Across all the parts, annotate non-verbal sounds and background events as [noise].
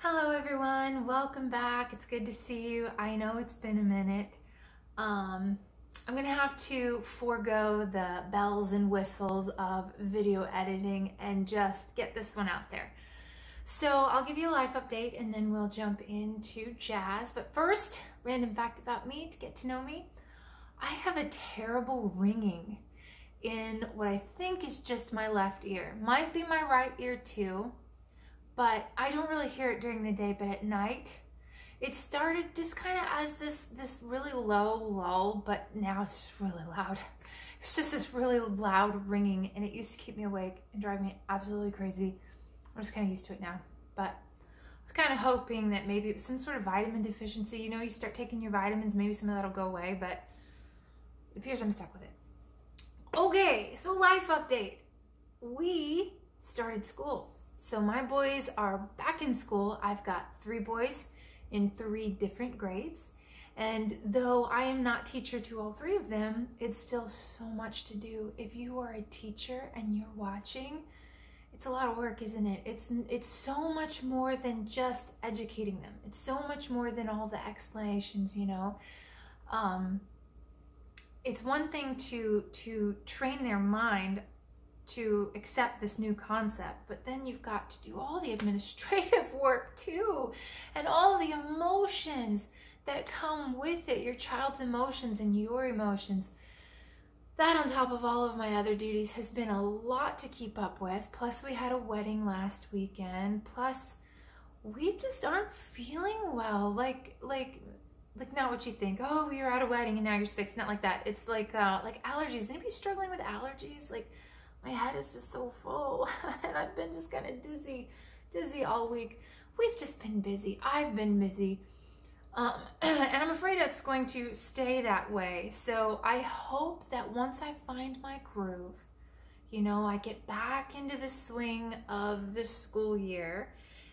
Hello everyone, welcome back. It's good to see you. I know it's been a minute. Um, I'm gonna have to forego the bells and whistles of video editing and just get this one out there. So I'll give you a life update and then we'll jump into jazz. But first, random fact about me to get to know me. I have a terrible ringing in what I think is just my left ear. Might be my right ear too but I don't really hear it during the day, but at night, it started just kind of as this this really low lull, but now it's really loud. [laughs] It's just this really loud ringing, and it used to keep me awake and drive me absolutely crazy. I'm just kind of used to it now, but I was kind of hoping that maybe some sort of vitamin deficiency. You know, you start taking your vitamins, maybe some of that'll go away, but it appears I'm stuck with it. Okay, so life update. We started school. So my boys are back in school. I've got three boys in three different grades. And though I am not teacher to all three of them, it's still so much to do. If you are a teacher and you're watching, it's a lot of work, isn't it? It's it's so much more than just educating them. It's so much more than all the explanations, you know. Um, it's one thing to to train their mind to accept this new concept, but then you've got to do all the [laughs] administrative work too, and all the emotions that come with it your child's emotions and your emotions. That, on top of all of my other duties, has been a lot to keep up with. Plus, we had a wedding last weekend. Plus, we just aren't feeling well. Like, like, like not what you think. Oh, we were at a wedding and now you're sick. It's not like that. It's like, uh, like allergies. Anybody struggling with allergies? Like, my head is just so full [laughs] and I've been just kind of dizzy, dizzy all week. We've just been busy. I've been busy. Um, [clears throat] and I'm afraid it's going to stay that way. So I hope that once I find my groove, you know, I get back into the swing of the school year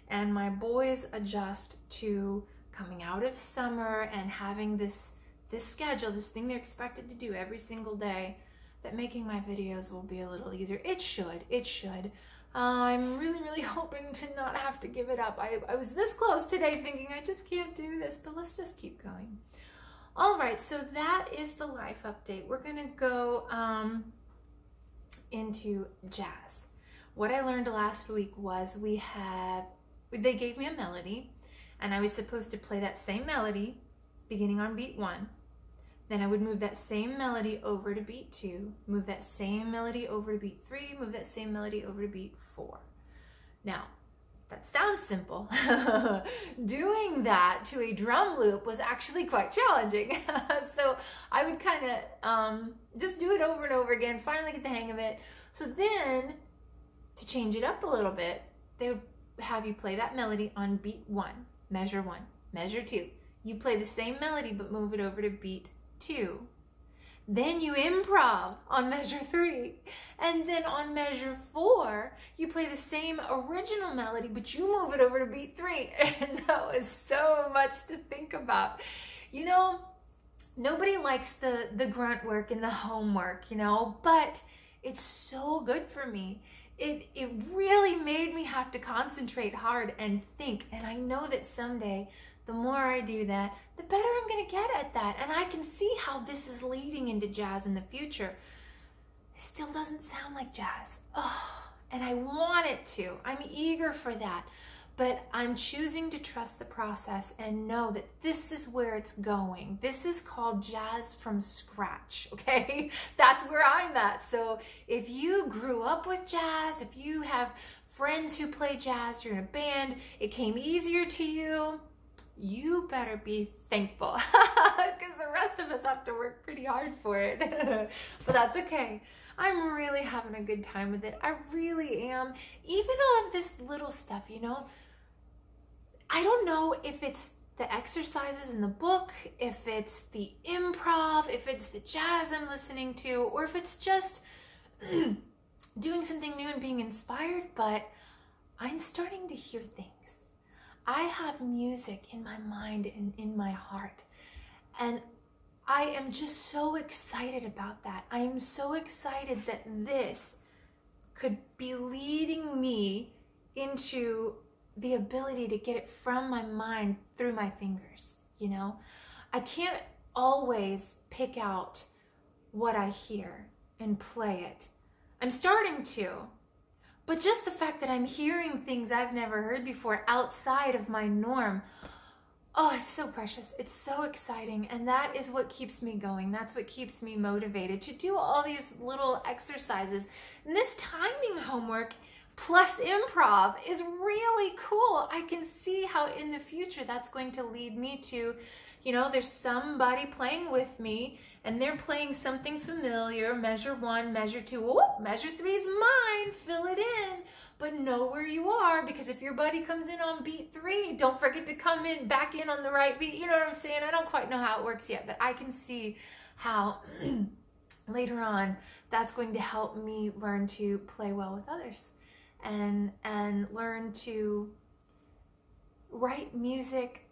and my boys adjust to coming out of summer and having this this schedule, this thing they're expected to do every single day that making my videos will be a little easier. It should, it should. I'm really, really [laughs] hoping to not have to give it up. I, I was this close today thinking I just can't do this, but let's just keep going. All right, so that is the life update. We're gonna go um, into jazz. What I learned last week was we have, they gave me a melody and I was supposed to play that same melody beginning on beat one then I would move that same melody over to beat two, move that same melody over to beat three, move that same melody over to beat four. Now, that sounds simple. [laughs] Doing that to a drum loop was actually quite challenging. [laughs] so I would kind of um, just do it over and over again, finally get the hang of it. So then, to change it up a little bit, they would have you play that melody on beat one, measure one, measure two. You play the same melody, but move it over to beat two. Then you improv on measure three. And then on measure four, you play the same original melody, but you move it over to beat three. [laughs] And that was so much to think about. You know, nobody likes the, the grunt work and the homework, you know, but it's so good for me. It, it really made me have to concentrate hard and think. And I know that someday the more I do that, the better I'm going to get at that. And I can see how this is leading into jazz in the future. It still doesn't sound like jazz. Oh, and I want it to. I'm eager for that. But I'm choosing to trust the process and know that this is where it's going. This is called jazz from scratch, [laughs] okay? That's where I'm at. So if you grew up with jazz, if you have friends who play jazz, you're in a band, it came easier to you, you better be thankful [laughs] because the rest of us have to work pretty hard for it. [laughs] but that's okay. I'm really having a good time with it. I really am. Even all of this little stuff, you know, I don't know if it's the exercises in the book, if it's the improv, if it's the jazz I'm listening to, or if it's just [clears throat] doing something new and being inspired, but I'm starting to hear things I have music in my mind and in my heart. And I am just so excited about that. I am so excited that this could be leading me into the ability to get it from my mind through my fingers, you know? I can't always pick out what I hear and play it. I'm starting to, but just the fact that I'm hearing things I've never heard before outside of my norm, oh, it's so precious. It's so exciting. And that is what keeps me going. That's what keeps me motivated to do all these little exercises. And this timing homework plus improv is really cool. I can see how in the future that's going to lead me to, you know, there's somebody playing with me and they're playing something familiar, measure one, measure two, whoop, measure three is mine, fill it in, but know where you are because if your buddy comes in on beat three, don't forget to come in back in on the right beat. You know what I'm saying? I don't quite know how it works yet, but I can see how [clears throat] later on that's going to help me learn to play well with others and and learn to write music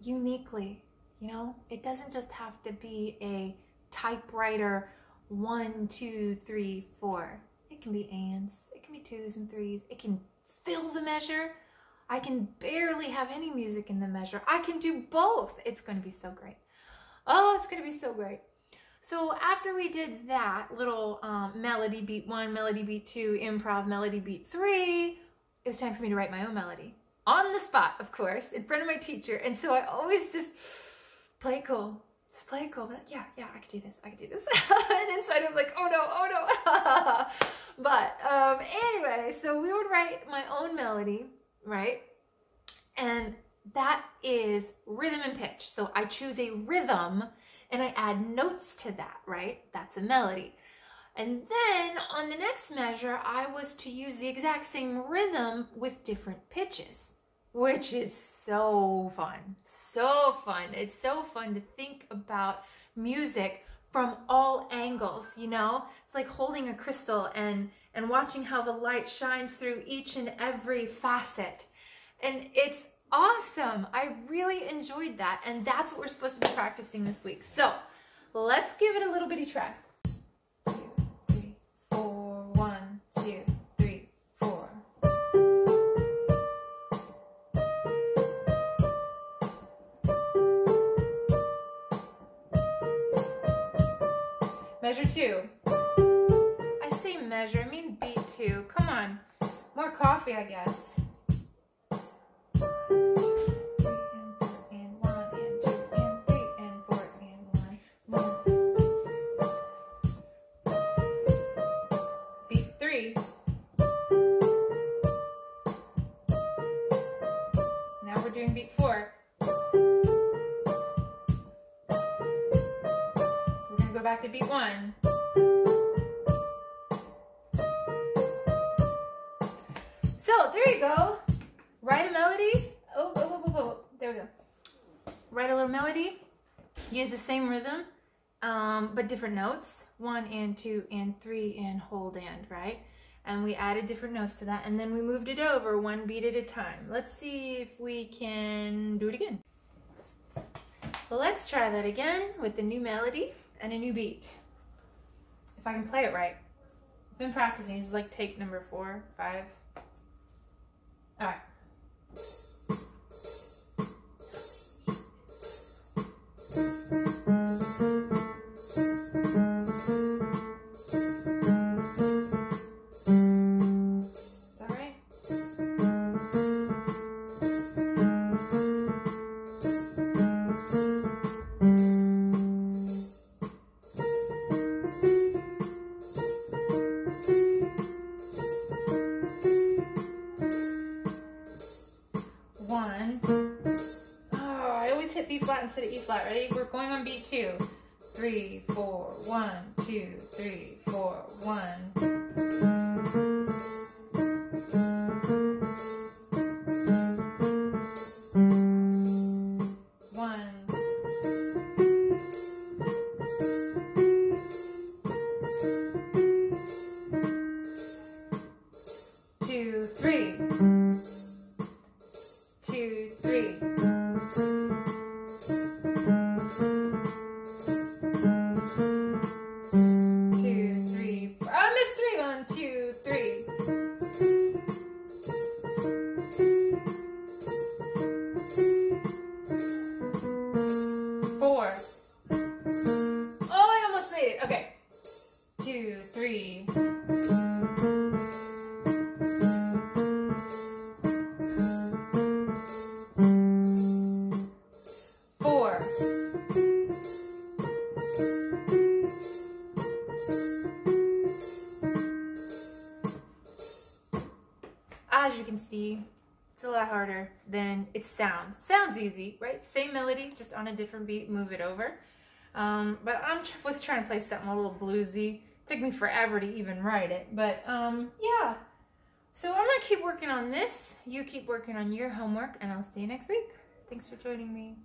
uniquely you know it doesn't just have to be a typewriter one two three four. It can be ands it can be twos and threes. It can fill the measure. I can barely have any music in the measure. I can do both. It's going to be so great. Oh it's going to be so great. So after we did that little um, melody beat one, melody beat two, improv melody beat three, it was time for me to write my own melody. On the spot, of course, in front of my teacher. And so I always just play it cool. Just play it cool. But yeah, yeah, I could do this. I could do this. [laughs] and inside I'm like, oh no, oh no. [laughs] but um, anyway, so we would write my own melody, right? And that is rhythm and pitch. So I choose a rhythm and I add notes to that, right? That's a melody. And then on the next measure, I was to use the exact same rhythm with different pitches, which is so fun. So fun. It's so fun to think about music from all angles, you know? It's like holding a crystal and and watching how the light shines through each and every facet. And it's awesome. I really enjoyed that. And that's what we're supposed to be practicing this week. So let's give it a little bitty try. Two, three, four, Measure two. I say measure, I mean beat two. Come on. More coffee, I guess. To beat one. So there you go. Write a melody. Oh, oh, oh, oh, oh. there we go. Write a little melody. Use the same rhythm, um, but different notes. One and two and three and hold and, right? And we added different notes to that. And then we moved it over one beat at a time. Let's see if we can do it again. Let's try that again with the new melody and a new beat. If I can play it right. I've been practicing. This is like take number four, five. All right. Instead of E flat. Ready? We're going on beat two. Three, four, one, two, three, four, one. Lot harder than it sounds. Sounds easy, right? Same melody, just on a different beat, move it over. Um, but I was trying to play something a little bluesy. It took me forever to even write it. But um, yeah. So I'm to keep working on this. You keep working on your homework, and I'll see you next week. Thanks for joining me.